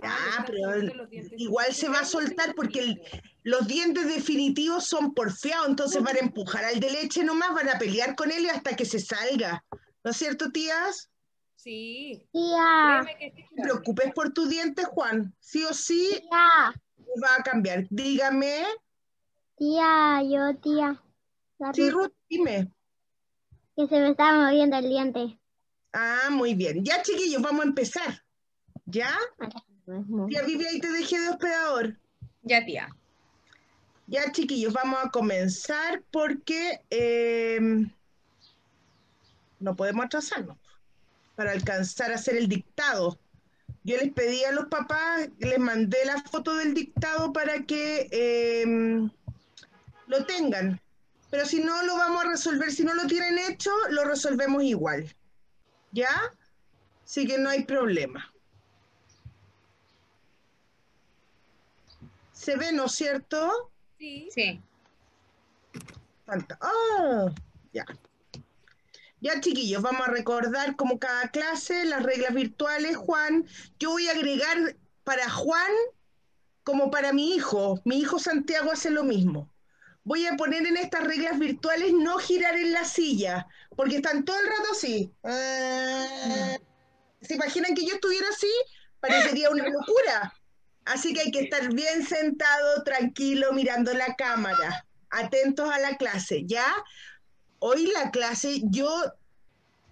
Ya, pero igual se va a soltar porque los dientes definitivos son porfiados, entonces van a empujar al de leche nomás, van a pelear con él hasta que se salga. ¿No es cierto, tías? Sí. Tía. No te preocupes por tus dientes, Juan. Sí o sí Tía. va a cambiar. Dígame. Tía, yo, tía. La Sí, Ruth, Ruth, dime. que se me estaba moviendo el diente. Ah, muy bien. Ya, chiquillos, vamos a empezar. ¿Ya? Tía Vivi, ahí te dejé de hospedador. Ya, tía. Ya, chiquillos, vamos a comenzar porque eh, no podemos atrasarnos para alcanzar a hacer el dictado. Yo les pedí a los papás, les mandé la foto del dictado para que eh, lo tengan. Pero si no lo vamos a resolver, si no lo tienen hecho, lo resolvemos igual. ¿Ya? Así que no hay problema. ¿Se ve, no es cierto? Sí. Sí. Fanta- ¡Ah! Ya. Ya, chiquillos, vamos a recordar como cada clase las reglas virtuales. Juan, yo voy a agregar para Juan como para mi hijo. Mi hijo Santiago hace lo mismo. Voy a poner en estas reglas virtuales no girar en la silla, porque están todo el rato así. Ah. ¿Se imaginan que yo estuviera así? Parecería una locura. Así que hay que estar bien sentado, tranquilo, mirando la cámara, atentos a la clase, ¿ya? Hoy la clase, yo,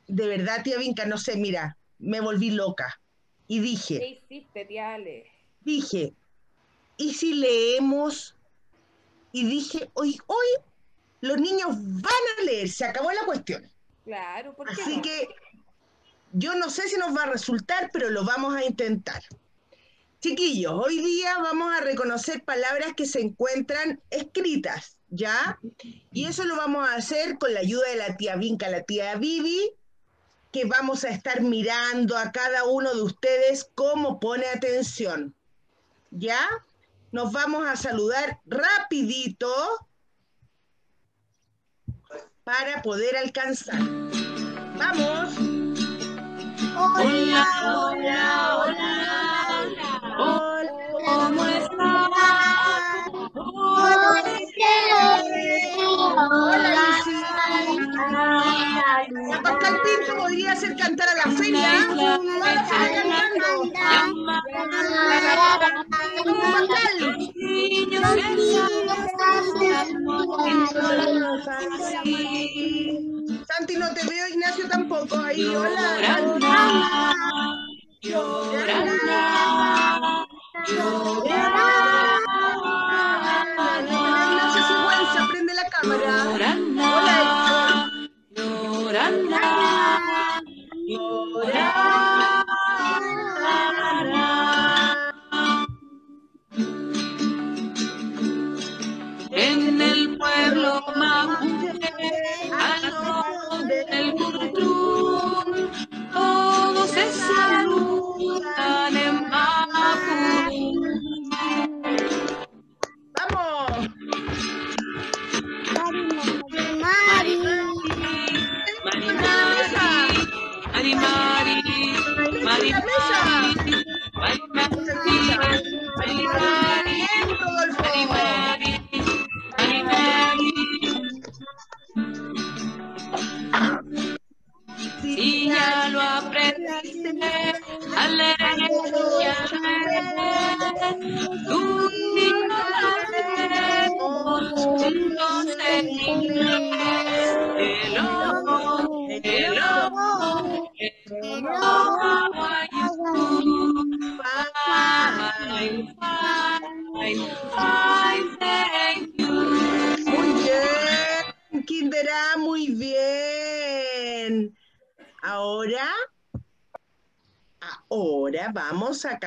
de verdad, tía Vinca, no sé, mira, me volví loca. Y ¿Qué dije, hiciste, tía Ale? dije, ¿y si leemos? Y dije, hoy, hoy los niños van a leer, se acabó la cuestión. Claro, ¿por qué Así no? que yo no sé si nos va a resultar, pero lo vamos a intentar. Chiquillos, hoy día vamos a reconocer palabras que se encuentran escritas, ¿ya? Y eso lo vamos a hacer con la ayuda de la tía Vinca, la tía Vivi, que vamos a estar mirando a cada uno de ustedes cómo pone atención, ¿ya? Nos vamos a saludar rapidito para poder alcanzar. ¡Vamos! Hola, hola, hola. Hola. ¿Cómo estás? Hola, Lucy. La Pascal Pinto podría hacer cantar a la feria. Vamos a ir cantando. Pascal. Santi, no te veo, Ignacio tampoco. Ahí, hola. Sigüenza, prende la cámara. Hola, En el pueblo mapuche,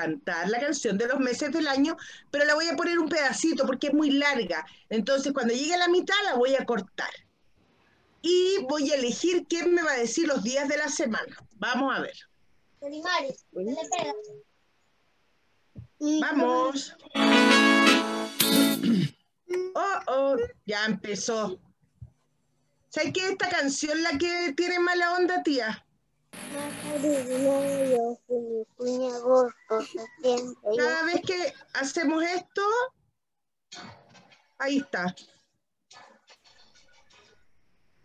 cantar la canción de los meses del año, pero la voy a poner un pedacito porque es muy larga. Entonces, cuando llegue a la mitad, la voy a cortar. Y voy a elegir quién me va a decir los días de la semana. Vamos a ver. Vamos. Oh, oh, ya empezó. ¿Sabes qué? Esta canción la que tiene mala onda, tía. Cada vez que hacemos esto, ahí está.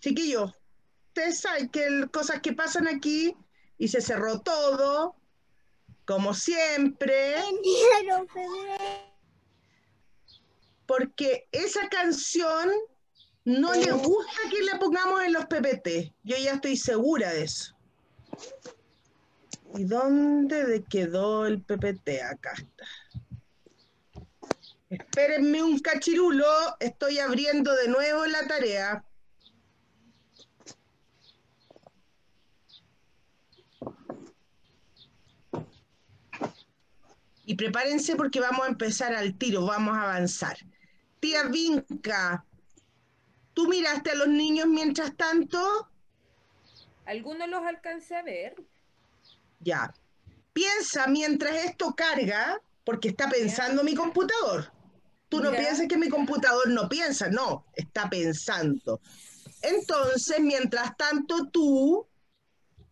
Chiquillos, ustedes saben que el- cosas que pasan aquí y se cerró todo, como siempre, porque esa canción no le gusta que la pongamos en los PPT. Yo ya estoy segura de eso. ¿Y dónde de- quedó el PPT? Acá está. Espérenme un cachirulo, estoy abriendo de nuevo la tarea. Y prepárense porque vamos a empezar al tiro, vamos a avanzar. Tía Vinca, ¿tú miraste a los niños mientras tanto? Algunos los alcancé a ver. Ya. Piensa mientras esto carga, porque está pensando mi computador. Tú no Ya. pienses que mi computador no piensa, no, está pensando. Entonces, mientras tanto, tú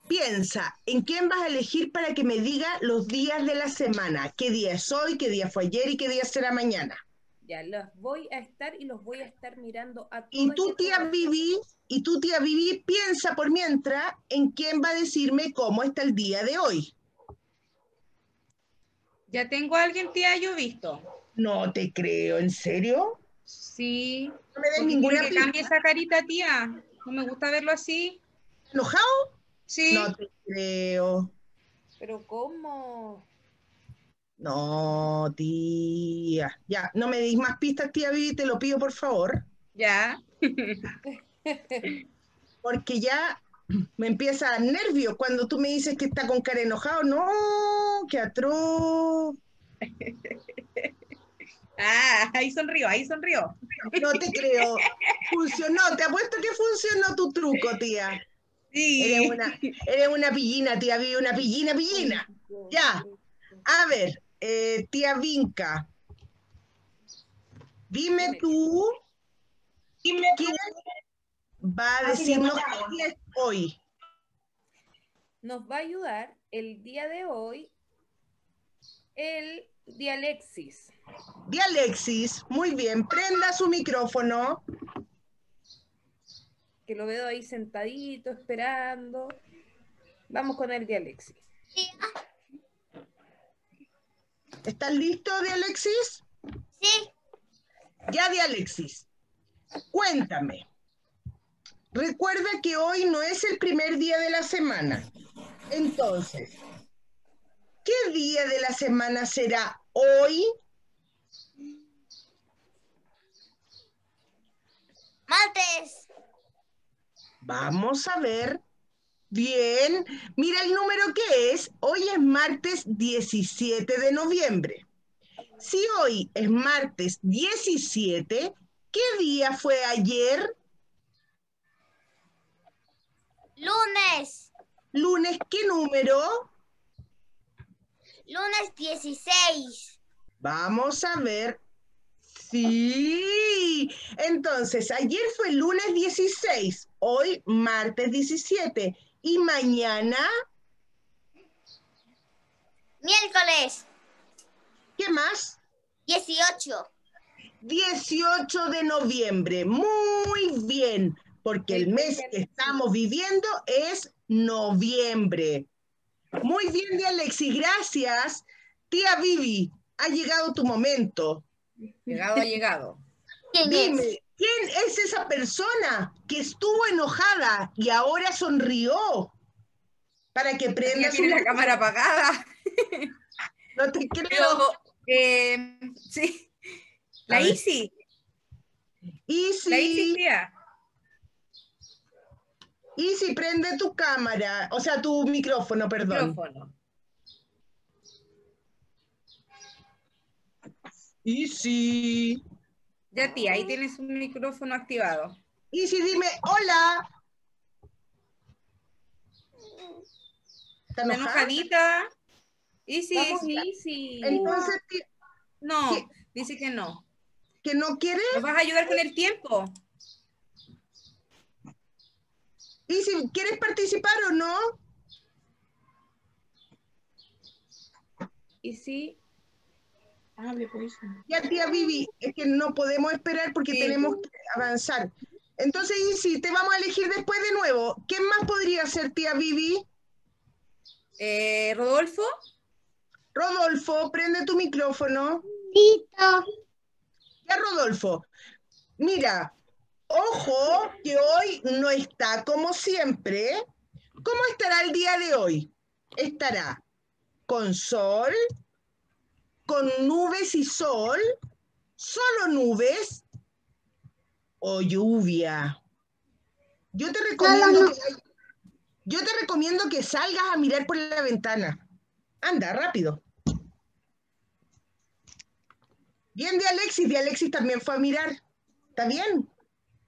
piensa en quién vas a elegir para que me diga los días de la semana. ¿Qué día es hoy? ¿Qué día fue ayer? ¿Y qué día será mañana? Ya los voy a estar y los voy a estar mirando a Y todos tú, a tía. Vivi, y tú, tía Vivi, piensa por mientras en quién va a decirme cómo está el día de hoy. Ya tengo a alguien, tía, yo visto. No te creo, ¿en serio? Sí. No me des ninguna que cambie esa carita, tía. No me gusta verlo así. ¿Enojado? Sí. No te creo. Pero ¿cómo? No, tía. Ya, no me dis más pistas, tía Vivi, te lo pido por favor, Ya. porque ya me empieza a dar nervios cuando tú me dices que está con cara enojado. No, qué atroz. Ah, ahí sonrió, ahí sonrió. No te creo. Funcionó, te apuesto que funcionó tu truco, tía. Sí. Eres una, eres una pillina, tía Vivi, una pillina, pillina. Ya. A ver, eh, tía Vinca, dime Dime. tú, quién va a decirnos qué es hoy. Nos va a ayudar el día de hoy el dialexis. Di Alexis, muy bien, prenda su micrófono. que lo veo ahí sentadito, esperando. Vamos con el dialexis. ¿Estás listo, Di Alexis? Sí. Ya, Di Alexis, cuéntame. Recuerda que hoy no es el primer día de la semana. Entonces, ¿qué día de la semana será hoy? Martes. Vamos a ver. Bien. Mira el número que es. Hoy es martes 17 de noviembre. Si hoy es martes 17, ¿qué día fue ayer? Lunes. Lunes, ¿qué número? Lunes 16. Vamos a ver. Sí. Entonces, ayer fue lunes 16, hoy martes 17 y mañana, Miércoles. ¿qué más? 18. 18 de noviembre. Muy bien, porque el mes que estamos viviendo es noviembre. Muy bien, de Alexis, gracias. Tía Vivi, ha llegado tu momento. Llegado ha llegado. ¿Quién Dime, es? ¿quién es esa persona que estuvo enojada y ahora sonrió? Para que Ya prenda su... tiene la cámara apagada. No te creo. Pero, eh, sí. La. Isi. Y La Isi, si, tía. Y si prende tu cámara, o sea, tu micrófono, perdón. Micrófono. Y si, Ya, tía, ahí tienes un micrófono activado. y si dime, hola. ¿Está ¿Está enojada? enojadita? Vamos, sí. sí. Entonces, No, dice que no. ¿que no quiere? ¿Nos vas a ayudar con el tiempo? Y si quieres participar o no. Y si ah, Ya, tía Vivi, es que no podemos esperar porque tenemos que avanzar. Entonces, Isi, te vamos a elegir después de nuevo. ¿Quién más podría ser tía Vivi? Eh, Rodolfo. Rodolfo, prende tu micrófono. Listo. Ya, Rodolfo. Mira, ojo que hoy no está como siempre. ¿Cómo estará el día de hoy? Estará con sol, con nubes y sol, solo nubes o lluvia. Yo te recomiendo no. que, yo te recomiendo que salgas a mirar por la ventana. Anda, rápido. Bien de Alexis, de Alexis también fue a mirar. ¿Está bien?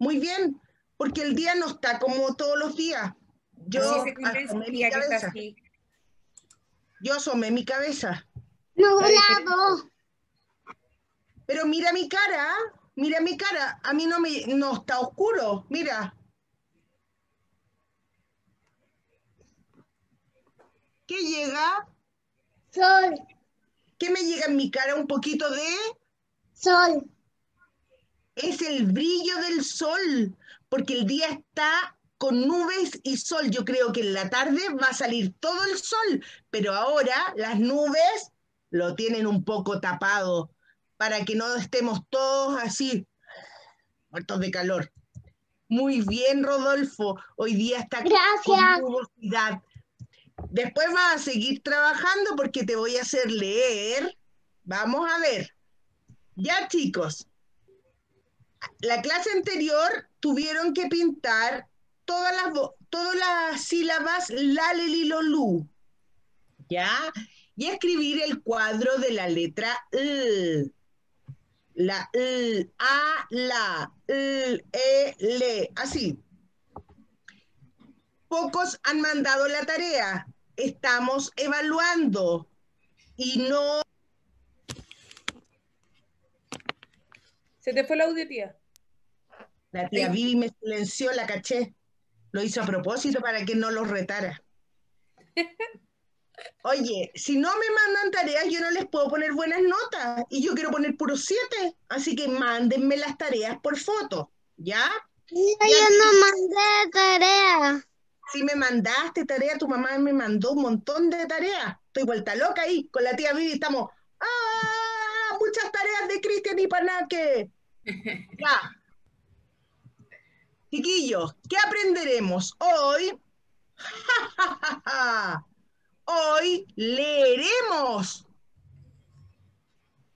Muy bien, porque el día no está como todos los días. Yo asomé mi convencía que está cabeza. así. Yo asomé mi cabeza. Nublado. Pero mira mi cara, mira mi cara. A mí no me no está oscuro. Mira. ¿Qué llega? Sol. ¿Qué me llega en mi cara? Un poquito de Sol. Es el brillo del sol, porque el día está con nubes y sol. Yo creo que en la tarde va a salir todo el sol, pero ahora las nubes lo tienen un poco tapado para que no estemos todos así, muertos de calor. Muy bien, Rodolfo. Hoy día está Gracias. con nubosidad. Después vas a seguir trabajando porque te voy a hacer leer. Vamos a ver. Ya, chicos. La clase anterior tuvieron que pintar todas las, todas las sílabas la, le, li, lo, lu. ¿Ya? Y escribir el cuadro de la letra L. La L, A, la, L, E, le. Así. Pocos han mandado la tarea. Estamos evaluando. Y no Se te fue el audio, tía. La tía Vivi me silenció, la caché. Lo hizo a propósito para que no los retara. Oye, si no me mandan tareas, yo no les puedo poner buenas notas. Y yo quiero poner puro siete. Así que mándenme las tareas por foto. ¿Ya? Yo no mandé tarea. Si me mandaste tarea, tu mamá me mandó un montón de tareas. Estoy vuelta loca ahí. Con la tía Vivi estamos. ¡Ah! Muchas tareas de Cristian y Panaque. Ya. Chiquillos, ¿qué aprenderemos hoy? Hoy leeremos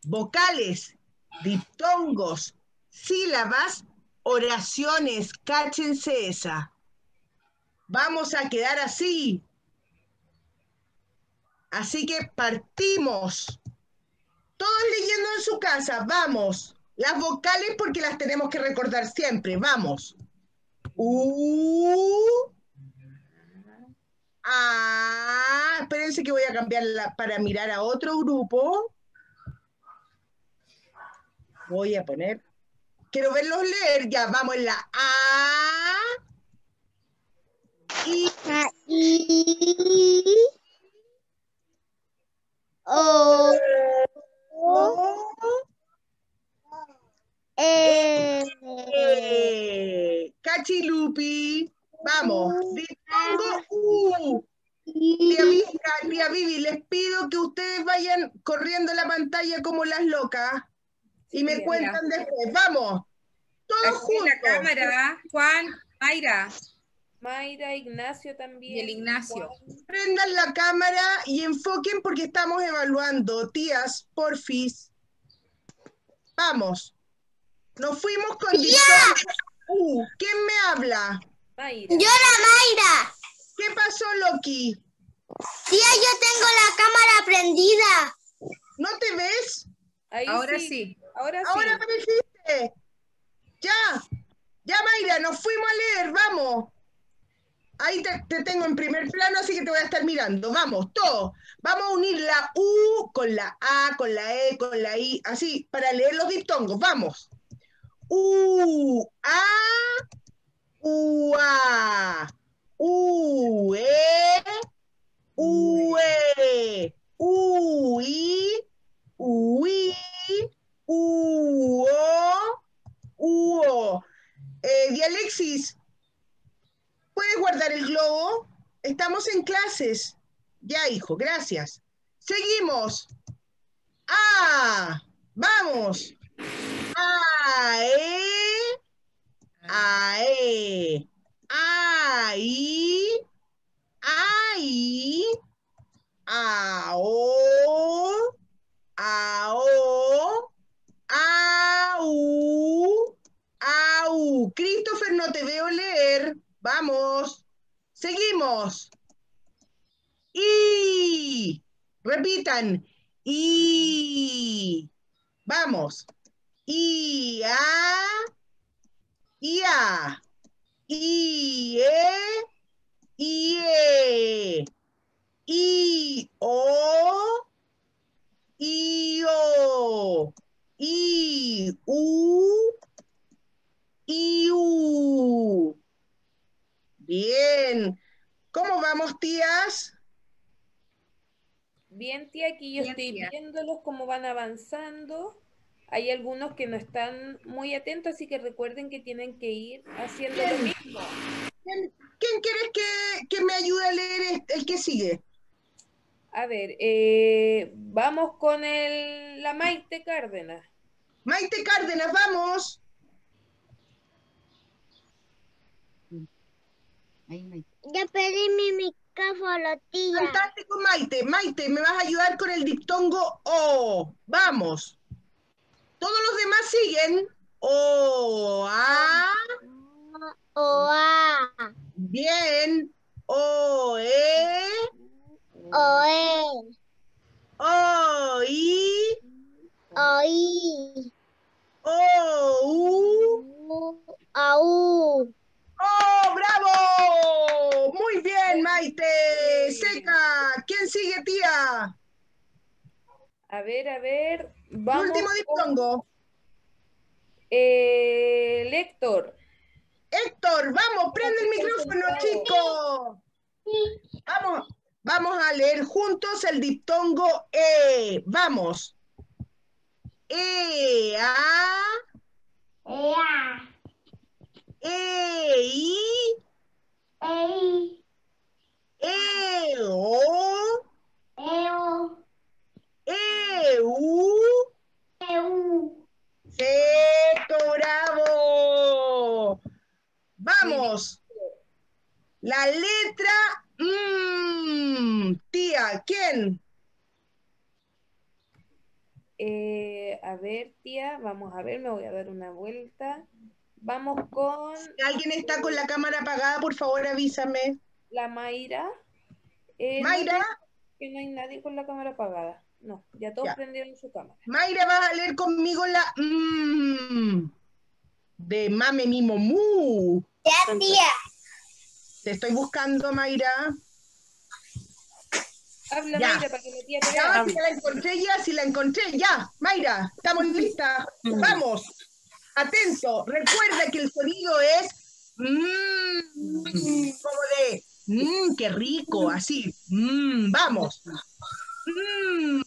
vocales, diptongos, sílabas, oraciones. Cáchense esa. Vamos a quedar así. Así que partimos. Todos leyendo en su casa, vamos. Las vocales porque las tenemos que recordar siempre, vamos. U. A. Espérense que voy a cambiarla para mirar a otro grupo. Voy a poner. Quiero verlos leer. Ya, vamos en la A. I. O. O. E. Cachilupi. Vamos. Diptongo U. Tía Vivi, tía Vivi, les pido que ustedes vayan corriendo la pantalla como las locas y me tía, cuentan después. Vamos. Todos la juntos. cámara, Juan, Mayra Mayra, Ignacio también. y el Ignacio. Juan. Prendan la cámara y enfoquen porque estamos evaluando. Tías, porfis. Vamos. Nos fuimos con U. ¿Quién me habla? Mayra. Yo la Mayra. ¿Qué pasó, Loki? Tía, yo tengo la cámara prendida. ¿No te ves? Ahí Ahora sí. Ahora sí. Ahora apareciste. Ya. Ya, Mayra, nos fuimos a leer, vamos. Ahí te, te tengo en primer plano, así que te voy a estar mirando. Vamos, todos. Vamos a unir la U con la A, con la E, con la I, así, para leer los diptongos. Vamos. U, A, U, A, U, E, U, E, U, I, U, U, U, Eh, Dialexis, ¿puedes guardar el globo? Estamos en clases. Ya, hijo, gracias. Seguimos. Ah, vamos. A, E, A, E, A, I, A, I, A, O, A, O, A, U, A, U. Christopher, no te veo leer. Vamos. Seguimos. Y. Repitan. Y. Vamos. I, A, I, A. I, I. I, O, I, O. I, U, I, U. Bien. ¿Cómo vamos, tías? Bien, tía, aquí yo Bien, estoy tía. viéndolos cómo van avanzando. Hay algunos que no están muy atentos, así que recuerden que tienen que ir haciendo lo Bien. mismo. ¿Quién, quién quieres que, que me ayude a leer el que sigue? A ver, eh, vamos con el, la Maite Cárdenas. Maite Cárdenas, vamos. Ya pedí mi micrófono, tía. Fantástico, Maite. Maite, me vas a ayudar con el diptongo O. Vamos. Todos los demás siguen. O, A. O A. Bien. O, E. O E. O, I. O I. O, U. A U. ¡Oh, bravo! Muy bien, Maite. Seca. ¿Quién sigue, tía? A ver, a ver. Vamos último diptongo. eh, el Héctor. Héctor, vamos, prende el micrófono, chico. Vamos, vamos a leer juntos el diptongo E. Vamos. E, A, Ea. E, I, Ei. E, O. E, U. Eu. Seco, bravo. Vamos. La letra. mm, tía, ¿quién? Eh, a ver, tía, vamos a ver, me voy a dar una vuelta. Vamos con Si alguien está con la cámara apagada, por favor avísame. la Mayra. Eh, no Mayra, que no hay nadie con la cámara apagada. No, ya todos Ya. prendieron su cámara. Mayra, vas a leer conmigo la mm, de Mame Mimo Mu. Ya, tía. Te estoy buscando, Mayra. Habla Ya. Mayra para que la tía te Ya, si la encontré, ya, si la encontré, ya. Mayra, estamos listas. Vamos. Atento. Recuerda que el sonido es mm, como de mm, qué rico, así. Mm, vamos. Mm,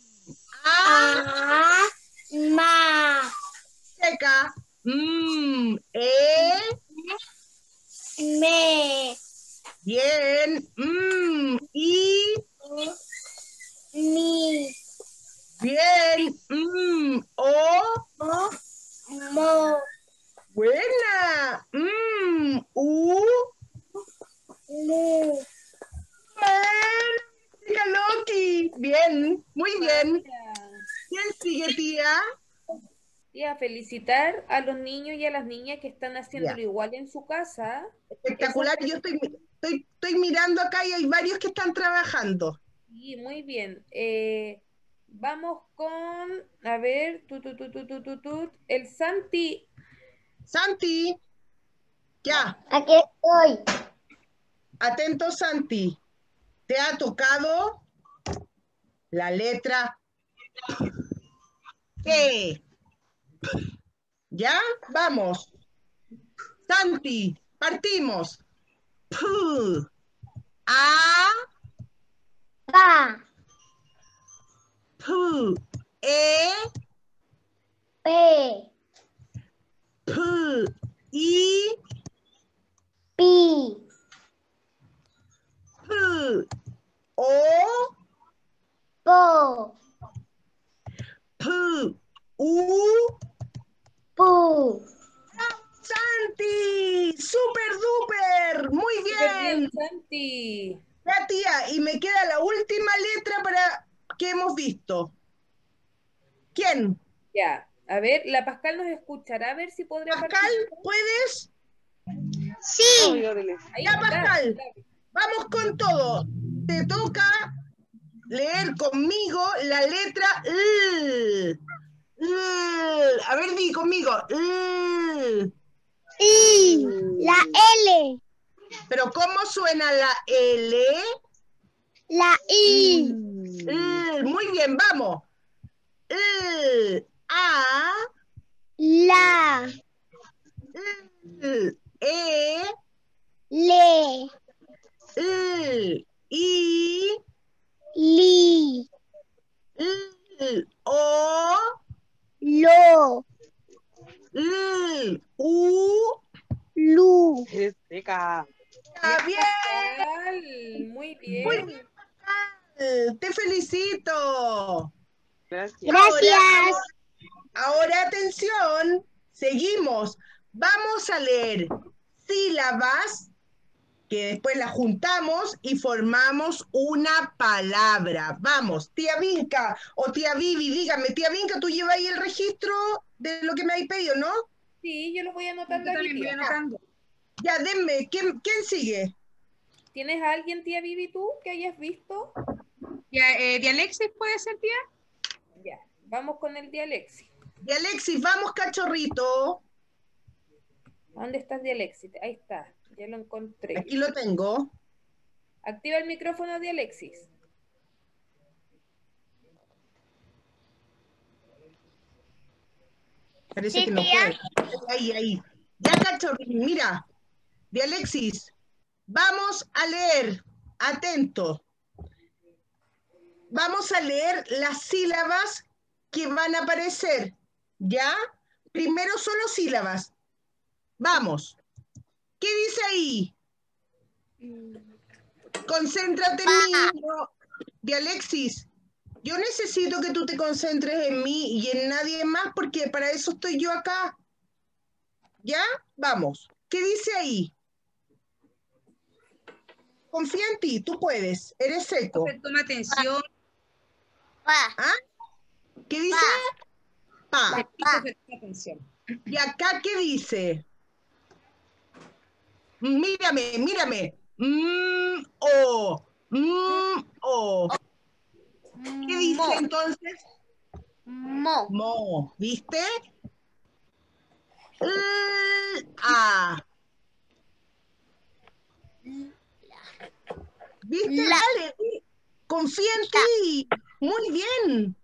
a. Ma. seca. Mm, e, Me. bien. Mm, y, Mi. bien. Mm, o, Mo. Mo. buena. Mm, u, Mu. Bien, Loki. Bien, muy bien. ¿Quién sigue, tía? Tía, felicitar a los niños y a las niñas que están haciéndolo Ya. igual en su casa. Espectacular. Yo estoy, estoy, estoy mirando acá y hay varios que están trabajando. Y muy bien. Eh, vamos con, a ver, tu, tu, tu, tu, tu, tu, tu, el Santi. Santi. Ya, Aquí estoy. atento, Santi. Te ha tocado la letra E. ¿Ya? Vamos. Santi, partimos. P. A. Pa. P. E. P. P. I, Pi. P, O, Po. U, Pu. Santi, super duper, muy bien. bien, Santi. Ya tía, y me queda la última letra para que hemos visto. ¿Quién? Ya. A ver, la Pascal nos escuchará a ver si podrá Pascal, participar. ¿puedes? Sí. Ahí Ya, está. Pascal. Vamos con todo. Te toca leer conmigo la letra L. L. A ver, di conmigo. L. I. La L. Pero ¿cómo suena la L? La I. L. Muy bien, vamos. L. A. La. L. E. Le. L. I. Li. L. O. Lo. L. U. Lu. Es seca. Ah, bien. Muy bien. Muy bien. Te felicito. Gracias. Gracias. Ahora atención, seguimos. Vamos a leer sílabas que después las juntamos y formamos una palabra. Vamos, tía Vinca o tía Vivi, dígame, tía Vinca, tú llevas ahí el registro de lo que me habéis pedido, ¿no? Sí, yo lo voy anotando aquí. también voy anotando. Ya, denme, ¿quién, quién sigue? ¿Tienes a alguien, tía Vivi, tú, que hayas visto? Ya, eh, ¿De Alexis puede ser, tía? Ya, vamos con el de Alexis. De Alexis, vamos, cachorrito. ¿Dónde estás de Alexis? Ahí está, ya lo encontré. Aquí lo tengo. Activa el micrófono de Alexis. Parece Sí, que no puede. Ahí, ahí. Ya, cachorrín, mira. De Alexis, vamos a leer. Atento. Vamos a leer las sílabas que van a aparecer. ¿Ya? Primero solo sílabas. Vamos. ¿Qué dice ahí? Concéntrate en mí. no. De Alexis, yo necesito que tú te concentres en mí y en nadie más porque para eso estoy yo acá. ¿Ya? Vamos. ¿Qué dice ahí? Confía en ti, tú puedes, eres seco. Toma atención. Pa. ¿Qué dice? Pa. Toma atención. ¿Y acá qué dice? Mírame, mírame. Mm, o. Mm, o. ¿Qué dice Mo. entonces? Mo. Mo, ¿viste? L, a. ¿Viste? La. Dale, confía en ti. Muy bien.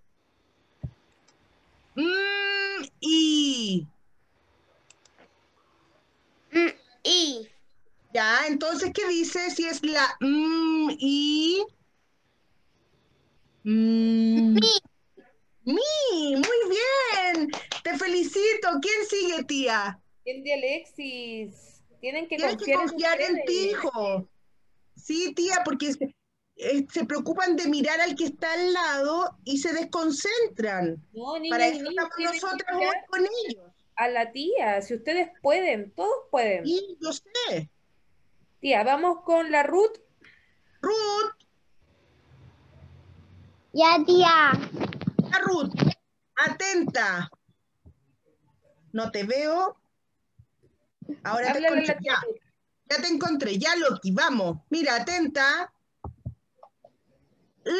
Mm, y. Mm, I. Ya, entonces, ¿qué dice si es la mm, y? Mm, Mi. Mi, muy bien. Te felicito. ¿Quién sigue, tía? El de Alexis. Tienen que Tienes que confiar, confiar en ti, hijo. Sí, tía, porque se, eh, se preocupan de mirar al que está al lado y se desconcentran. No, niñas Para eso niños, estamos tienen nosotras hoy con ellos. a la tía. Si ustedes pueden, todos pueden. Y yo sé. Tía, vamos con la Ruth. Ruth, Ya, tía. a Ruth, atenta. No te veo. Ahora te Háblale la encontré. Ya, ya te encontré. Ya, Loki, vamos. Mira, atenta. L,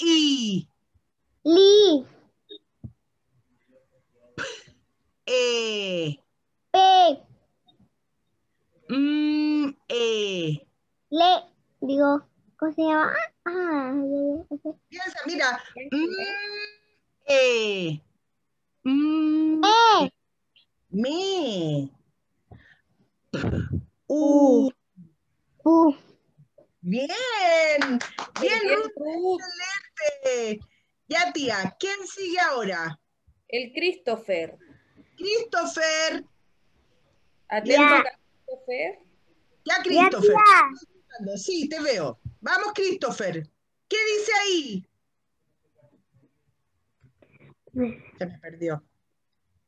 I, Li. E, P. mm, E. Le. Digo, ¿cómo se llama? Ah, ya, ya, ya. Piensa, mira. Mm, E. Mm, Eh. me. U. U. Bien. Bien, Ruth. Excelente. Ya, tía, ¿quién sigue ahora? El Christopher. Christopher. Atento Ya. Christopher. Ya, Christopher. Sí, te veo. Vamos, Christopher. ¿Qué dice ahí? Se me perdió.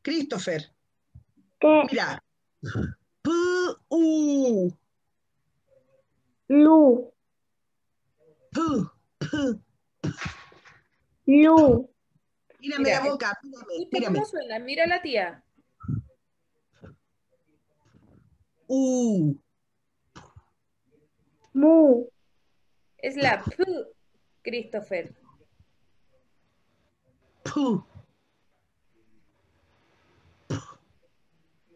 Christopher, mira. P, U, lu, P, P. lu, Mírame Mira, la boca, mírame, mírame. cómo suena. Mira la tía. U, mu, Es la P, Christopher. P,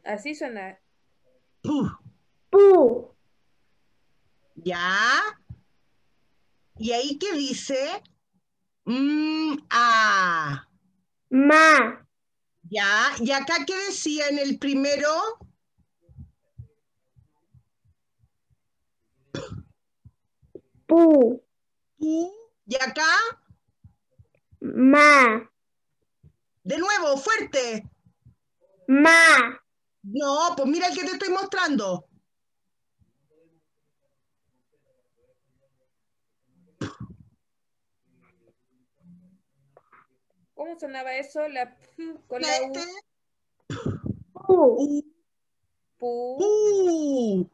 Así suena. P. pu, ¿Ya? ¿Y ahí qué dice? Mm, ah. ma, ¿Ya? ¿Y acá qué decía en el primero? Pu, U. ¿Y acá? ma, De nuevo, fuerte. ma, No, pues mira el que te estoy mostrando. ¿Cómo sonaba eso? La P con la U. Este, pu, U, Pu. Pu.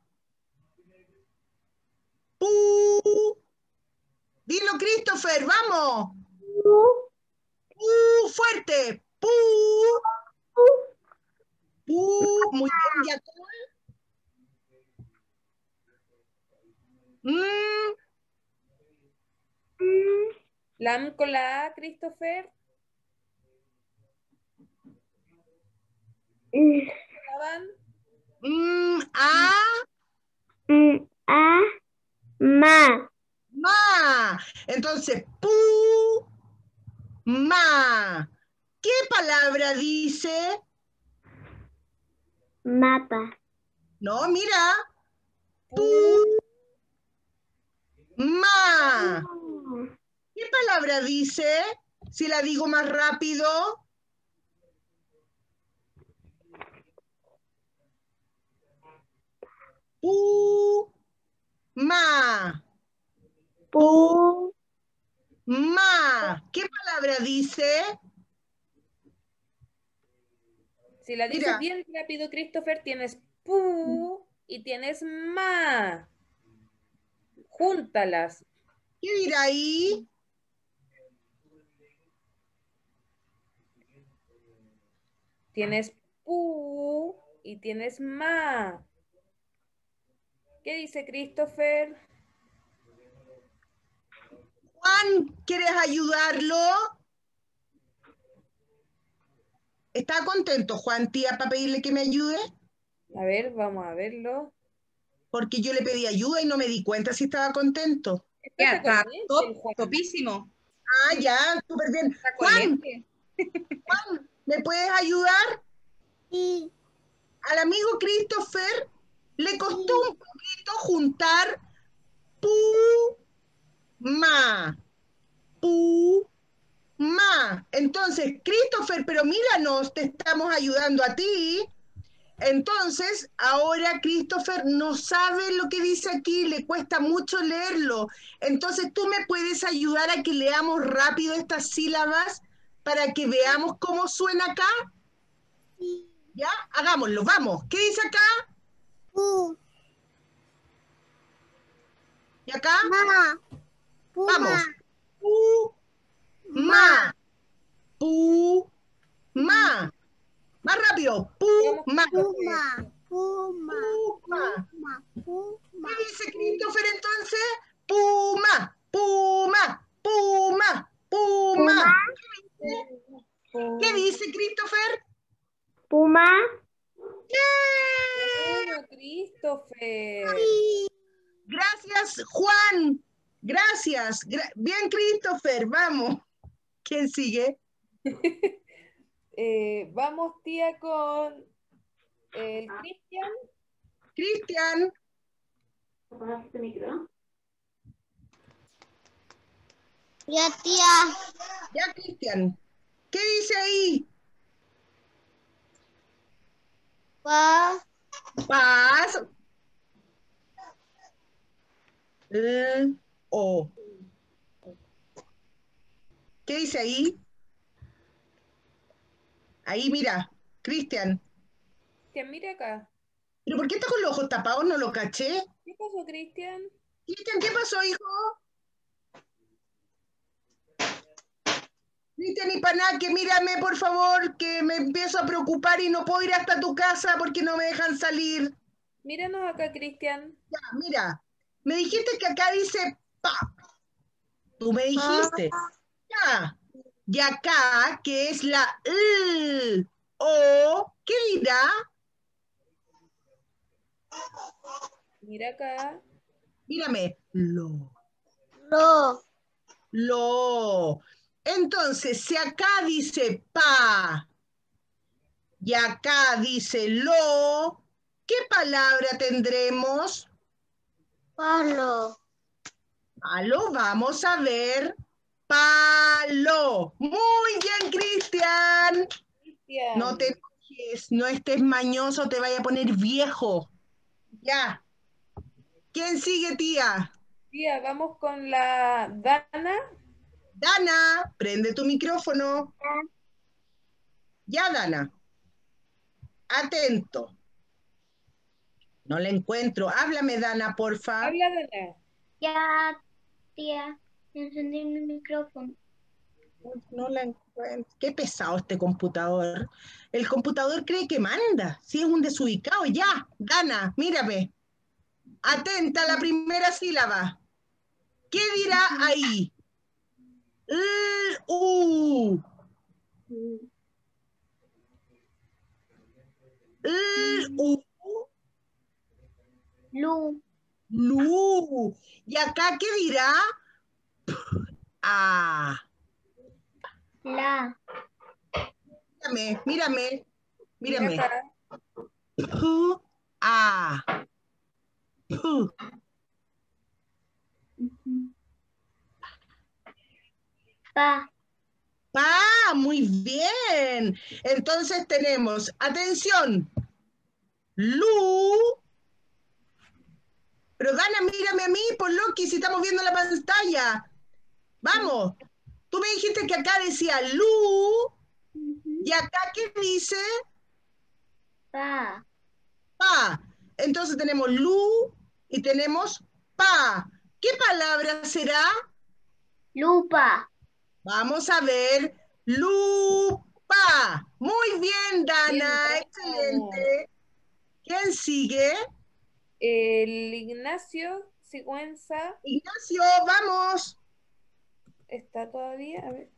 Pu. Dilo, Christopher, vamos. pu, Pu, fuerte. Pu. Pu. Muy bien, ¿y acá? Mm, mm, La M con la A, Christopher. mm, mm, ah, mm, a, ma, ma. Entonces, pu, ma. ¿Qué palabra dice? mapa, No, mira. Pu, ma. ¿Qué palabra dice? Si la digo más rápido. Pu, ma, pu, ma. ¿Qué dice? Si la dices Mira. bien rápido, Christopher, tienes pu y tienes ma. Júntalas. ¿Qué dirá ahí? Tienes pu y tienes ma. ¿Qué dice Christopher? Juan, ¿quieres ayudarlo? ¿Está contento Juan, tía, para pedirle que me ayude? A ver, vamos a verlo. Porque yo le pedí ayuda y no me di cuenta si estaba contento. Ya, Está top, topísimo. Ah, ya, súper bien. Juan, lente. Juan, ¿me puedes ayudar? sí, Al amigo Christopher le costó un poquito juntar pu, ma, ma. Entonces, Christopher, pero míranos, te estamos ayudando a ti. Entonces, ahora Christopher no sabe lo que dice aquí, le cuesta mucho leerlo. Entonces, tú me puedes ayudar a que leamos rápido estas sílabas para que veamos cómo suena acá. ¿Ya? Hagámoslo, vamos. ¿Qué dice acá? pu, ¿Y acá? ma, pu, Vamos. Pu, ma. Pu, ma. Más rápido. Pu, ma. Puma, puma, Pu, ma. puma, puma. ¿Qué dice Christopher entonces? Puma, puma, puma, puma. ¿Qué dice Christopher? Puma, Christopher. Gracias, Juan. Gracias. Gra- Bien, Christopher. Vamos. ¿Quién sigue? Eh, vamos, tía, con el Cristian. Cristian. ya tía, Ya, Cristian. ¿Qué dice ahí? pa, Paz. L, O. ¿Qué dice ahí? Ahí, mira, Cristian. Que mire acá. ¿Pero por qué está con los ojos tapados? No lo caché. ¿Qué pasó, Cristian? Cristian, ¿qué pasó, hijo? Cristian y Panaque, mírame, por favor, que me empiezo a preocupar y no puedo ir hasta tu casa porque no me dejan salir. Míranos acá, Cristian. Ya, mira, me dijiste que acá dice pa. Tú me dijiste. Ya. Y acá, que es la L, O, ¿qué dirá? Mira acá. Mírame, lo. Lo. Lo. Entonces, si acá dice pa y acá dice lo, ¿qué palabra tendremos? Palo. Palo, vamos a ver. Palo. Muy bien, Cristian. Cristian. No te enojes, no estés mañoso, te vaya a poner viejo. Ya. ¿Quién sigue, tía? Tía, vamos con la Dana. Dana, prende tu micrófono. Ya, Dana. Atento. No la encuentro. Háblame, Dana, porfa. Habla, Dana. Ya, tía. Encendí mi micrófono. No la encuentro. Qué pesado este computador. El computador cree que manda. Si es un desubicado, ya. Dana, mírame. Atenta a la primera sílaba. ¿Qué dirá ahí? L, U. L, U. Lu. Lu. ¿Y acá qué dirá? Ah. La. Mírame, mírame, mírame. Pu, ah. Pu. Pa. Ah, muy bien. Entonces tenemos, atención, Lu. Pero Dana, mírame a mí, por Loki, si estamos viendo la pantalla. Vamos. Tú me dijiste que acá decía Lu. ¿Y acá qué dice? Pa. Pa. Entonces tenemos Lu y tenemos Pa. ¿Qué palabra será? Lupa. Vamos a ver. Lupa. Muy bien, Dana. Bien. Excelente. ¿Quién sigue? El Ignacio Sigüenza Ignacio, vamos. Está todavía. A ver.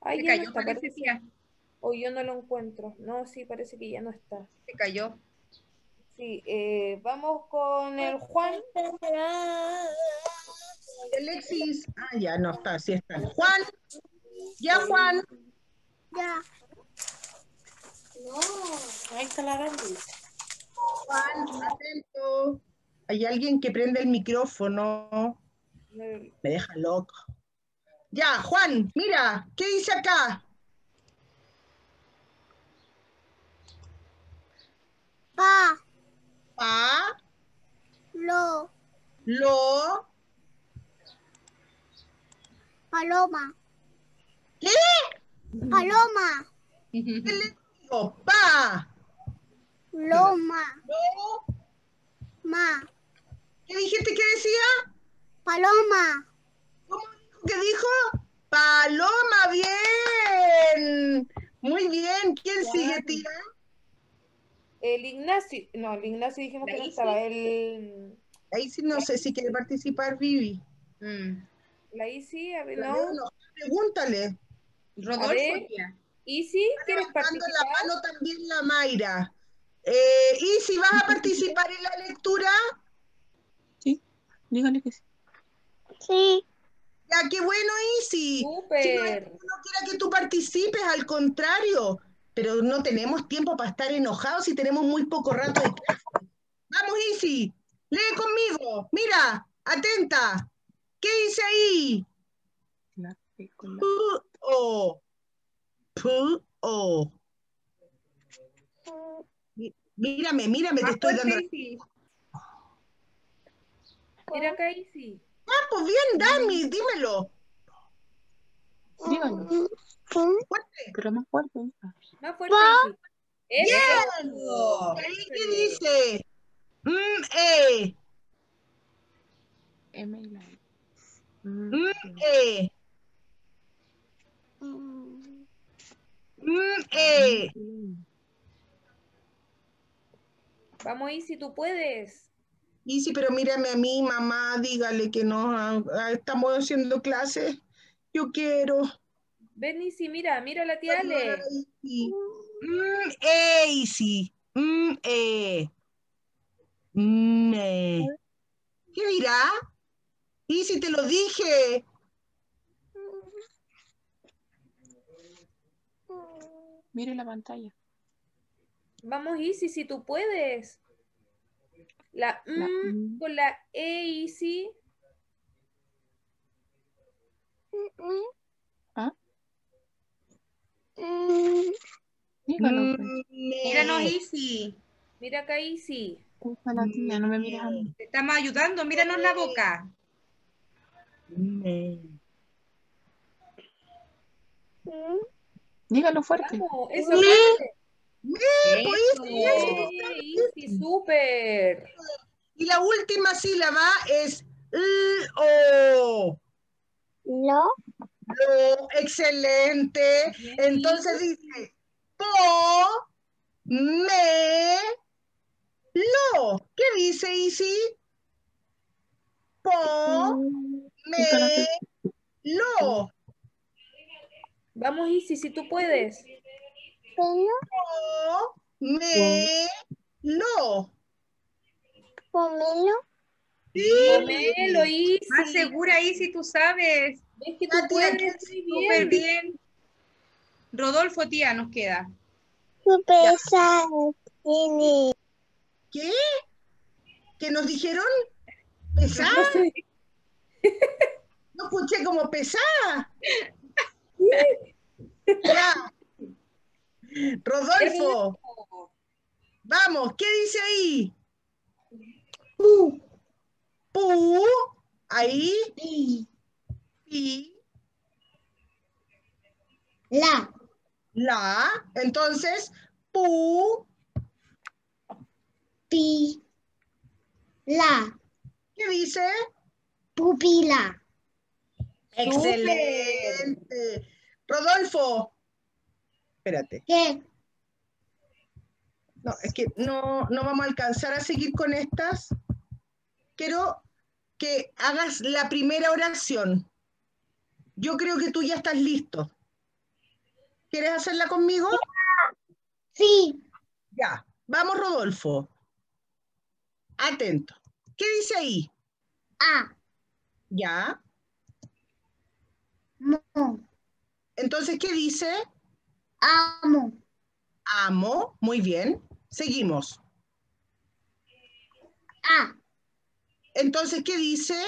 Ay, Se ya no cayó, está, parece. O yo no lo encuentro. No, sí, parece que ya no está. Se cayó. Sí, eh, vamos con el Juan. Alexis. Ah, ya no está, sí está. Juan. Ya, Juan. Ya. Ahí está la Bambi. Juan, atento. Hay alguien que prende el micrófono. Me deja loco. Ya, Juan, mira, ¿qué dice acá? Pa. Pa, Lo. lo, Paloma. ¿qué? Paloma. ¿Qué le digo? Pa, Loma. lo, Ma. ¿qué dijiste que decía? Paloma. ¿Cómo dijo que dijo? Paloma, bien. Muy bien. ¿Quién sigue, tía? El Ignacio. No, el Ignacio dijimos La que no Isi. estaba. El, Ahí sí no sé si quiere participar, Vivi. Mm. la Isi, a ver, no. no, pregúntale. Rodolfo. Isi, ¿quieres Levantando la participar? mano también la Mayra. Eh, y si vas a participar en la lectura, Sí, dígale que sí. Sí. ya qué bueno, Isi. Si no, Súper. no quiera que tú participes, al contrario. Pero no tenemos tiempo para estar enojados y tenemos muy poco rato de clase. Vamos, Isi. Lee conmigo. Mira, atenta. ¿Qué dice ahí? La P con la- Pu-o. Pu-o. Mírame, mírame, te estoy dando. Mira acá, Isi. Ah, pues bien, Dami, dímelo. Dígalo, Fuerte. pero más fuerte. Más fuerte. Ahí, ¿Qué dice? Mm, eh, M y la E. Mm, mm, eh, mm, eh. Vamos, Isi, tú puedes. Y sí, pero mírame a mí, mamá, dígale que no ah, ah, estamos haciendo clases. Yo quiero. Ven, Isi, mira, mira la tía Ale. Ay, sí. Mm, eh, y sí. Mm, eh. Mm, eh. ¿Qué dirá? Y si te lo dije. Mire la pantalla. Vamos, Isi, si tú puedes. La La M con la E, Isi. ¿Ah? Dígalo, Mm, pues. Míranos, eh. Isi. Mira acá, Isi. Usa la tía, no me mires a mí. Te estamos ayudando. Míranos la boca. Mm. Dígalo fuerte. Vamos, eso fuerte. Pues. Eh, Isi, súper. Y la última sílaba es L O. ¿Lo? Lo, excelente. Bien, Entonces dice po, me, lo. ¿Qué dice Isi? Po, me, lo. Vamos, Isi, si tú puedes. ¿Pelo? Po, me, lo. ¿Pomelo? Sí. Pomelo, Isi. Más segura, Isi, tú sabes. Es que tú puedes ¿qué- muy Súper bien. bien. Rodolfo, tía, nos queda. ¿Qué pesado tiene? ¿Qué? ¿Qué nos dijeron? ¿Pesada? No sé. No escuché como pesada. Ya. Rodolfo, vamos, ¿qué dice ahí? Pu. Pu. Ahí. Pi. La. la. Entonces, pu. Pi. La. ¿Qué dice? Pupila. Excelente. Rodolfo. Espérate. ¿Qué? No, es que no, no vamos a alcanzar a seguir con estas. Quiero que hagas la primera oración. Yo creo que tú ya estás listo. ¿Quieres hacerla conmigo? Sí. Ya. Vamos, Rodolfo. Atento. ¿Qué dice ahí? A. Ya. Mo. Entonces, ¿qué dice? Amo. Amo. Muy bien. Seguimos. A. Entonces, ¿qué dice?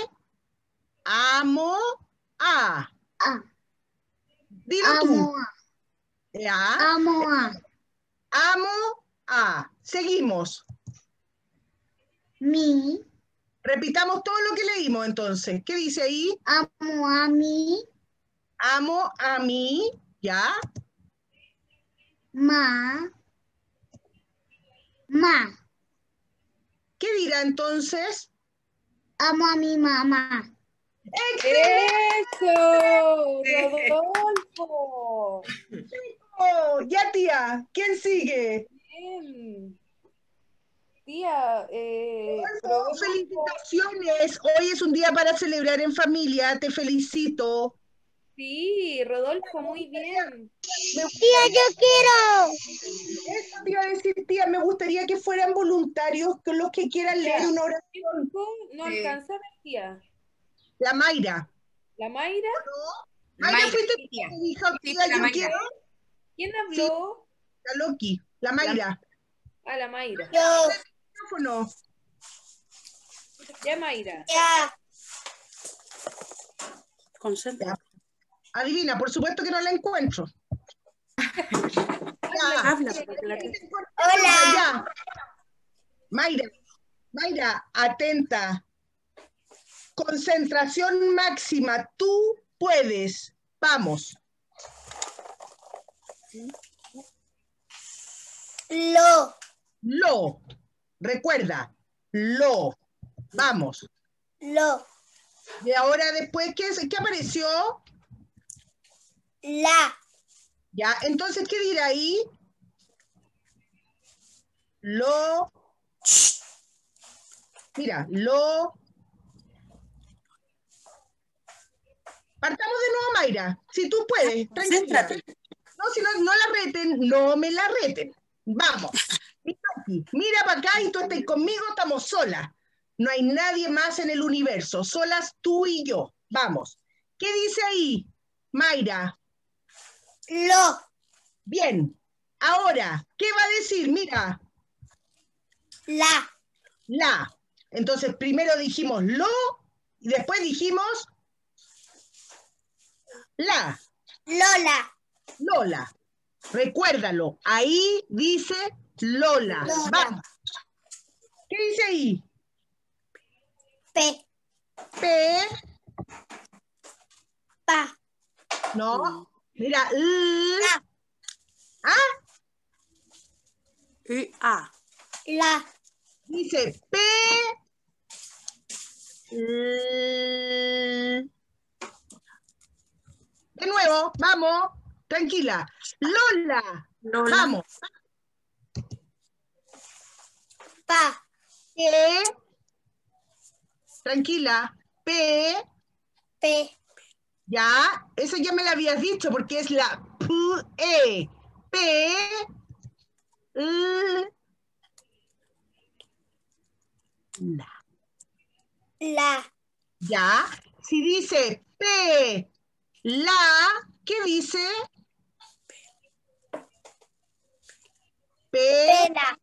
Amo a. A. Dilo tú. Amo a. Ya. Amo a. Amo a. Seguimos. Mi. Repitamos todo lo que leímos entonces. ¿Qué dice ahí? Amo a mi. Amo a mí. ¿Ya? Ma. Ma. ¿Qué dirá entonces? Amo a mi mamá. ¡Eso! ¡Rodolfo! Oh, ya tía. ¿Quién sigue? Bien. Tía, eh, Rodolfo, felicitaciones. Hoy es un día para celebrar en familia. Te felicito. Sí, Rodolfo, muy bien. Tía, yo quiero. Eso te iba a decir, tía. Me gustaría que fueran voluntarios con los que quieran leer una oración. No Sí. alcanza a ver, tía. La Mayra. ¿La Mayra? Ah, ya Mayra, fuiste sí, tía. dijo, tía, la yo Mayra. quiero. ¿Quién habló? La Loki. La Mayra. A la Mayra. Yo. Micrófono. Ya, Mayra. Ya. Concentra. Adivina, por supuesto que no la encuentro. Ya. Habla, Hola. Ya. Mayra, Mayra, atenta. Concentración máxima. Tú puedes. Vamos. Lo. Lo. Recuerda. Lo. Vamos. Lo. Y ahora después, ¿qué, es- qué apareció? La. Ya, entonces, ¿qué dirá ahí? Lo. Mira, lo. Partamos de nuevo, Mayra. Si tú puedes, tranquila. No, si no, no la reten, no me la reten. Vamos. Mira para acá y tú estás conmigo, estamos solas. No hay nadie más en el universo, solas tú y yo. Vamos. ¿Qué dice ahí, Mayra? Lo. Bien. Ahora, ¿qué va a decir? Mira, La. la. Entonces, primero dijimos lo y después dijimos la. Lola. Lola. Recuérdalo. Ahí dice Lola. Lola. Vamos. ¿Qué dice ahí? P. P. Pa. No. Mira. L. La. Ah, Y A. La. dice P. L. De nuevo, vamos. Tranquila. Lola. Lola. Vamos. Pa. P. Tranquila. P. P. Ya, eso ya me lo habías dicho porque es la P, E, P, L, la. La. Ya, si dice P, la, ¿qué dice? P, Pela.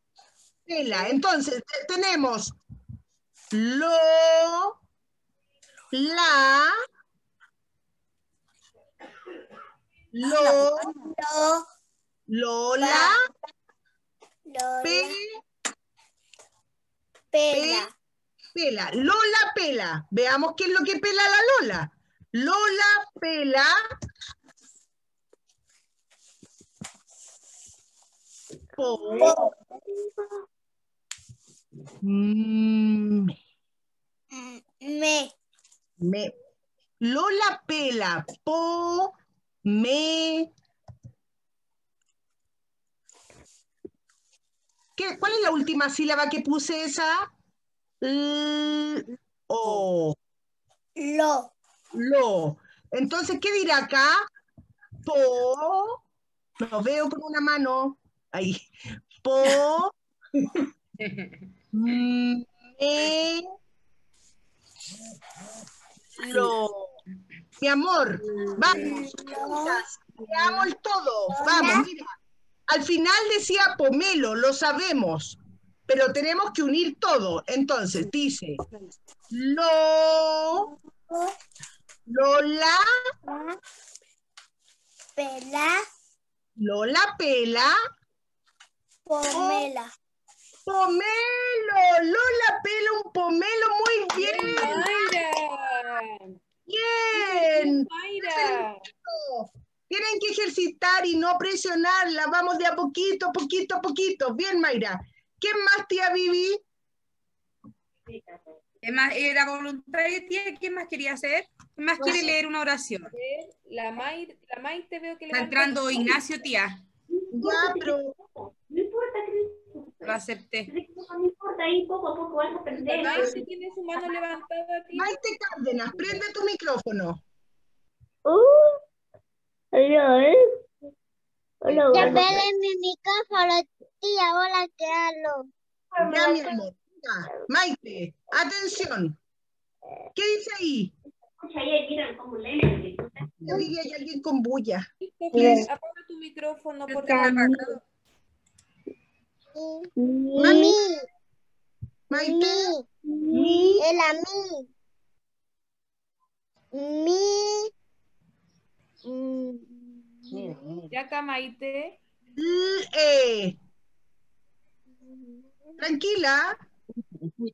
pela. Entonces te- tenemos lo, la, lo, Lo. Lola, Lola. Pela. pela. Lola pela. Veamos qué es lo que pela la Lola. Lola pela. Po. Mm, Me. Me. Lola pela. Po. Me. ¿Qué, ¿Cuál es la última sílaba que puse esa? L, o. Lo. Lo. Entonces, ¿qué dirá acá? Po. Lo veo con una mano. Ahí. Po. Me. Lo. Mi amor, vamos. chicas, Veamos el todo. Vamos, mira. Al final decía pomelo, lo sabemos. Pero tenemos que unir todo. Entonces, dice. Lo. Lola. Pela. Lola pela. Pomela. Pomelo. Lola pela un pomelo. Muy bien. Mayra. Bien. Mayra. Tienen que ejercitar y no presionarla. Vamos de a poquito, poquito, poquito. Bien, Mayra. ¿Quién más, tía Vivi? ¿Qué más era voluntaria, tía? ¿Quién más quería hacer? ¿Quién más quiere leer una oración? La May, la May te veo que Está levanta- entrando Ignacio, tía. Ya, pero. Lo acepté. No importa, ahí poco a poco vas a aprender. Sí tiene su mano levantada, tía. Maite Cárdenas, prende tu micrófono. Hola, ¿eh? Hola, Ya pele mi micrófono, tía. Hola, ¿qué hago? Ya, mi amor. Ya. Maite, atención. ¿Qué dice ahí? Escucha, ahí hay alguien con bulla. Apaga tu micrófono, por favor. Mami. Maite, Mi. El a mí. Mi. Ya acá, Maite. L, E. Tranquila,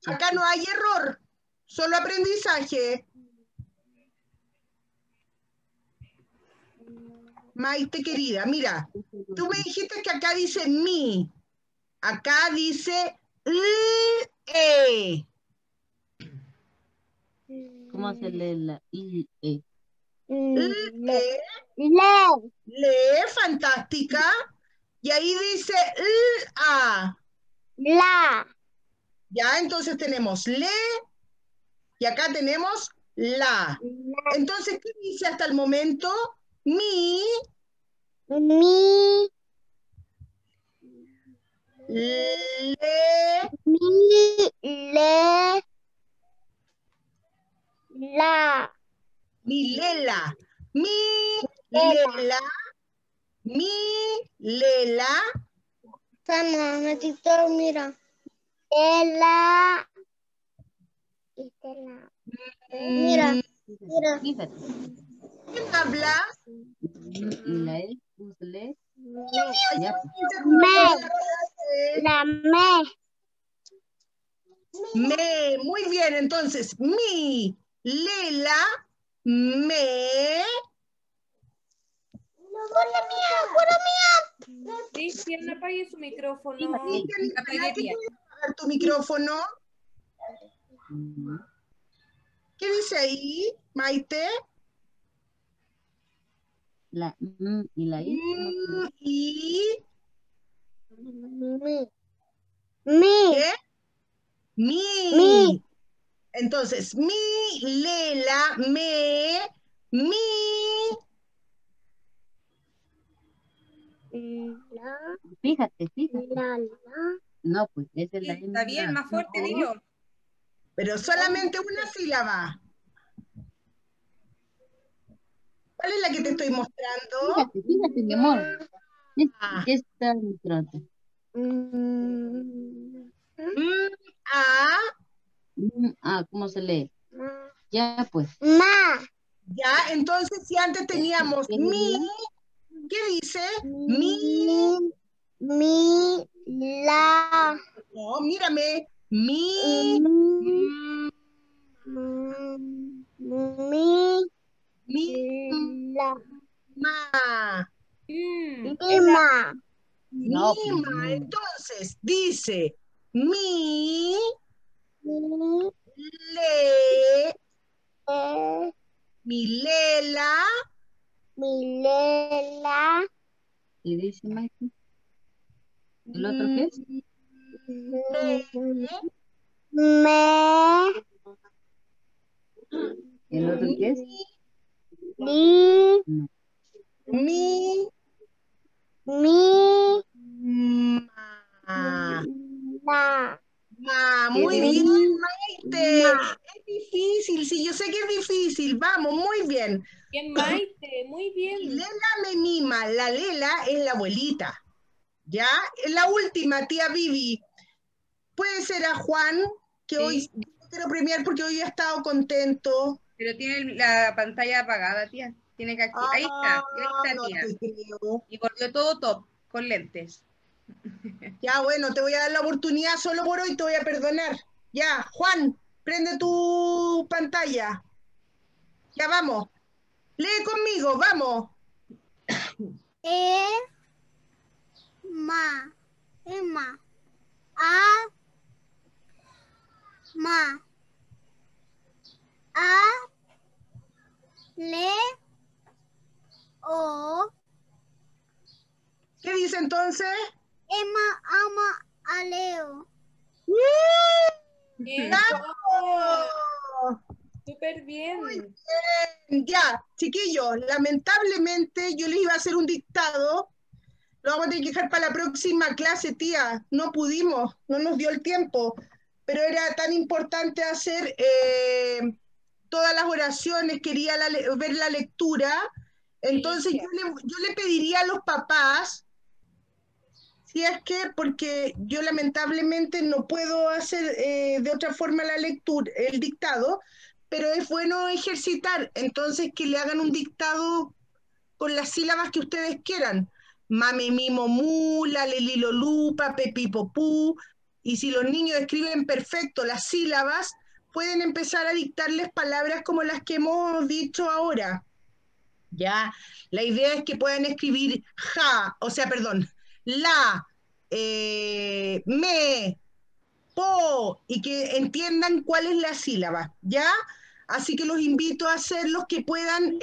acá no hay error, solo aprendizaje. Maite querida, mira, tú me dijiste que acá dice mi, acá dice e. ¿Cómo se lee la I, E? L, e, Le. lee, fantástica. Y ahí dice l, a. La. Ya, entonces tenemos le y acá tenemos la. Entonces, ¿qué dice hasta el momento? Mi, Mi. Le, Mi. Le. La. mi lela. Mi, Lela. lela. Mi, lela. Sana, me TikTok, mira. Ela. Estela. Mira, Mm, mira. ¿Quién habla? Me. La me. Me, muy bien, entonces, mi, lela, me, Cura mía, cura mía. Cristian, apague su micrófono. Cristian, apagar tu micrófono. ¿Qué dice ahí, Maite? La M y la I, y, Mi. Mi. ¿qué? Mi. Mi. Entonces, mi, lela, me, mi, La. Fíjate, fíjate. La. La. No, pues esa es la M. Está bien, más fuerte, dilo. pero solamente una sílaba. ¿Cuál es la que te estoy mostrando? Fíjate, fíjate, mi amor. Ah. ¿Qué está mostrando? Mm. Mm, a, Mm, Ah, ¿cómo se lee? Ya, pues. Ma. ya, entonces si antes teníamos mi, ¿qué dice? Mi, Mi. La. no, mírame, mi, Mi. mm, Mi. Mi, La. ma, Mm, Ima. No, pues, mima. no. Entonces dice mi, Mi. le, mi lela, Mi. Lela. ¿Y dice Maite? ¿El otro qué es? Me. ¿El otro qué es? No. mi, Mi. ma. La. Ma, muy ¿Qué bien? Maite. Ma. Es difícil, sí, yo sé que es difícil. Vamos, muy bien. Bien, Maite, muy bien. Lela me mima. La Lela es la abuelita. ¿Ya? La última, tía Vivi. Puede ser a Juan, que Sí. hoy quiero premiar porque hoy ha estado contento. Pero tiene la pantalla apagada, tía. Tiene que activar. Ahí está, ahí Ah, está, no tía. Y volvió todo top, con lentes. Ya, bueno, te voy a dar la oportunidad solo por hoy, te voy a perdonar. Ya, Juan, prende tu pantalla. Ya vamos. Lee conmigo, vamos. E. Ma. Ema. A. Ma. A. Le. O. ¿Qué dice entonces? Emma ama a Leo. Bien, ¡Bravo! súper bien. Ya, chiquillos, lamentablemente yo les iba a hacer un dictado. Lo vamos a tener que dejar para la próxima clase, tía. No pudimos, no nos dio el tiempo. Pero era tan importante hacer eh, todas las oraciones, quería la ver la lectura. Entonces Sí, yo le, yo le pediría a los papás, si es que, porque yo lamentablemente no puedo hacer eh, de otra forma la lectura, el dictado, pero es bueno ejercitar, entonces que le hagan un dictado con las sílabas que ustedes quieran. Mame, mimo, mula, lelilo, lupa, pepipopú, y si los niños escriben perfecto las sílabas, pueden empezar a dictarles palabras como las que hemos dicho ahora. Ya, la idea es que puedan escribir ja, o sea, perdón, la, eh, me, po, y que entiendan cuál es la sílaba, ¿ya? Así que los invito a hacerlos que puedan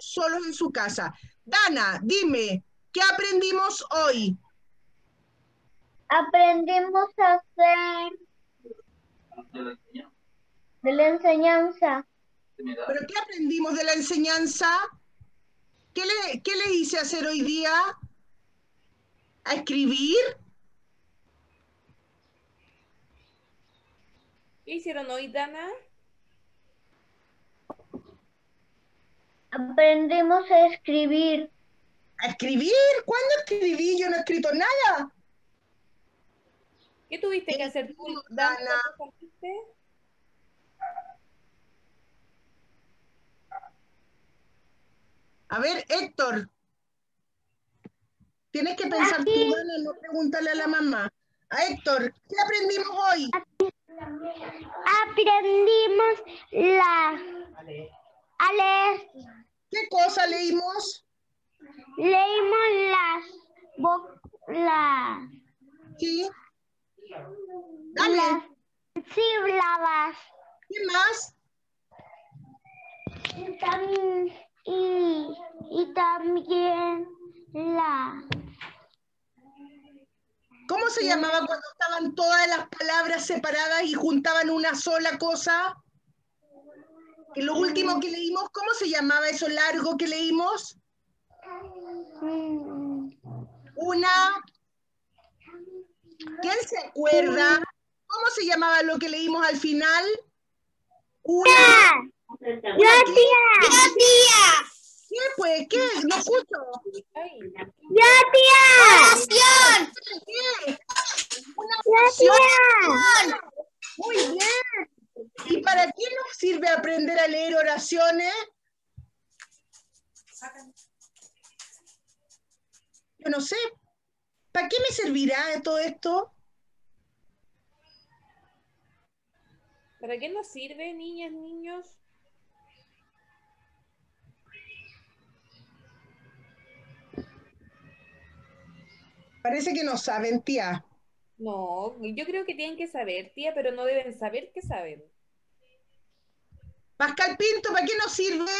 solos en su casa. Dana, dime, ¿qué aprendimos hoy? Aprendimos a hacer de la enseñanza. ¿Pero qué aprendimos de la enseñanza? ¿Qué le, qué le hice hacer hoy día? ¿A escribir? ¿Qué hicieron hoy, Dana? Aprendimos a escribir. ¿A escribir? ¿Cuándo escribí? Yo no he escrito nada. ¿Qué tuviste que hacer tú, Dana? Saliste? A ver, Héctor. Tienes que pensar tú, Dana, no preguntarle a la mamá. A Héctor, ¿qué aprendimos hoy? Aprendimos la a leer. ¿Qué cosa leímos? Leímos las la, Sí. Dale. las sílabas. ¿Qué más? Y, tam- y, y también la ¿Cómo se llamaba cuando estaban todas las palabras separadas y juntaban una sola cosa? Que lo último que leímos, ¿cómo se llamaba eso largo que leímos? mm, Una. ¿Quién se acuerda? ¿Cómo se llamaba lo que leímos al final? Una. ¿Una qué? ¿Qué pues? ¿Qué? No escucho. Ay, ¿Qué? Una oración. Muy bien. ¿Y para qué nos sirve aprender a leer oraciones? Yo no sé. ¿Para qué me servirá todo esto? ¿Para qué nos sirve, niñas, niños? Parece que no saben, tía. No, yo creo que tienen que saber, tía, pero no deben saber que saben. Pascal Pinto, ¿para qué nos sirve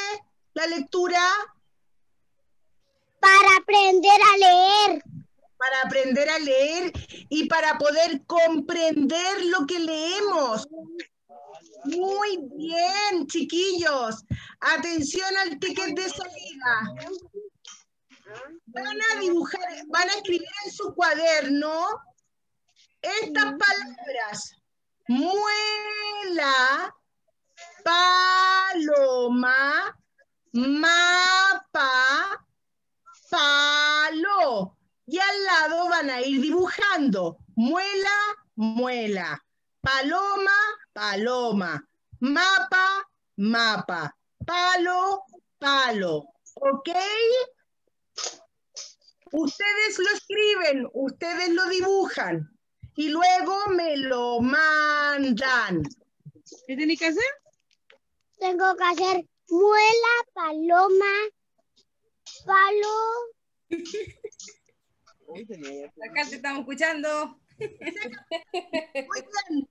la lectura? para aprender a leer. Para aprender a leer y para poder comprender lo que leemos. Muy bien, chiquillos. Atención al ticket de salida. Van a dibujar, van a escribir en su cuaderno estas palabras. Muela, paloma, mapa, palo. Y al lado van a ir dibujando. Muela, muela. Paloma, paloma. Mapa, mapa. Palo, palo. ¿Ok? Ustedes lo escriben, ustedes lo dibujan y luego me lo mandan. ¿Qué tenés que hacer? Tengo que hacer muela, paloma, palo. Acá te estamos escuchando. Muy bien.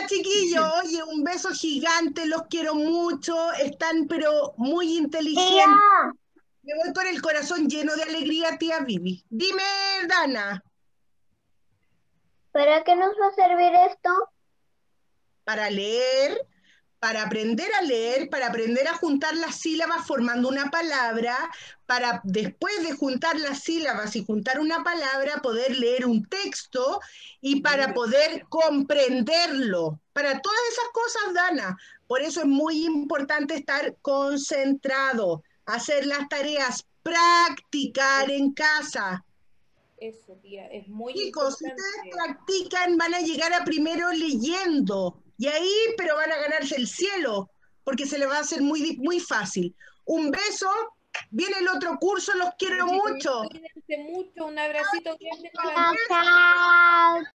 Ya, chiquillos, oye, un beso gigante, los quiero mucho, están pero muy inteligentes. Me voy con el corazón lleno de alegría, tía Vivi. Dime, Dana, ¿Para qué nos va a servir esto? para leer, para aprender a leer, para aprender a juntar las sílabas formando una palabra, para después de juntar las sílabas y juntar una palabra, poder leer un texto y para poder comprenderlo. Para todas esas cosas, Dana. Por eso es muy importante estar concentrado, hacer las tareas, practicar en casa. Eso, tía, es muy Chicos, si importante. ustedes practican, van a llegar a primero leyendo. Y ahí, pero van a ganarse el cielo, porque se le va a hacer muy, muy fácil. Un beso, viene el otro curso, los quiero mucho. Cuídense mucho, un abracito grande para